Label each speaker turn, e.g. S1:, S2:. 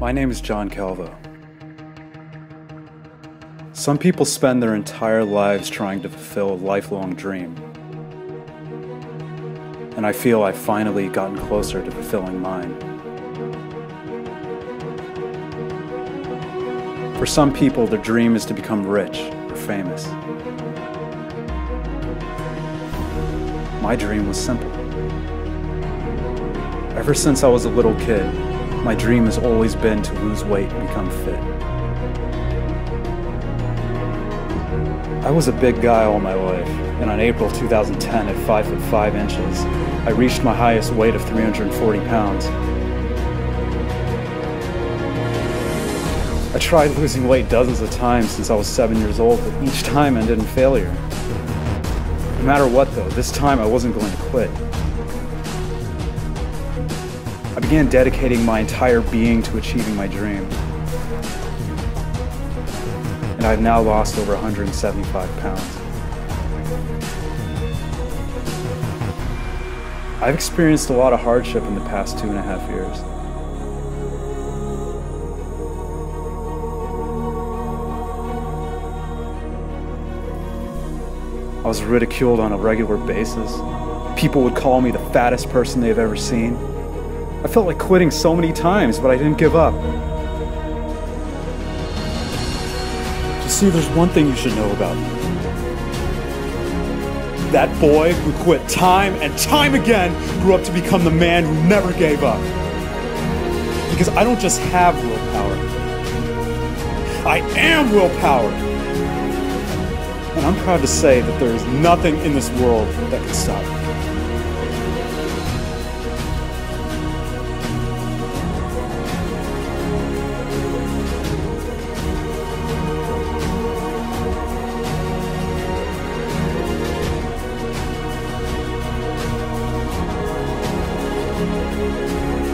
S1: My name is John Calvo. Some people spend their entire lives trying to fulfill a lifelong dream. And I feel I've finally gotten closer to fulfilling mine. For some people, their dream is to become rich or famous. My dream was simple. Ever since I was a little kid, my dream has always been to lose weight and become fit. I was a big guy all my life, and on April 2010, at 5 foot 5 inches, I reached my highest weight of 340 pounds. I tried losing weight dozens of times since I was 7 years old, but each time ended in failure. No matter what, though, this time I wasn't going to quit. I began dedicating my entire being to achieving my dream. And I've now lost over 175 pounds. I've experienced a lot of hardship in the past two and a half years. I was ridiculed on a regular basis. People would call me the fattest person they've ever seen. I felt like quitting so many times, but I didn't give up. You see, there's one thing you should know about me. That boy who quit time and time again grew up to become the man who never gave up. Because I don't just have willpower, I am willpower. And I'm proud to say that there is nothing in this world that can stop me. Música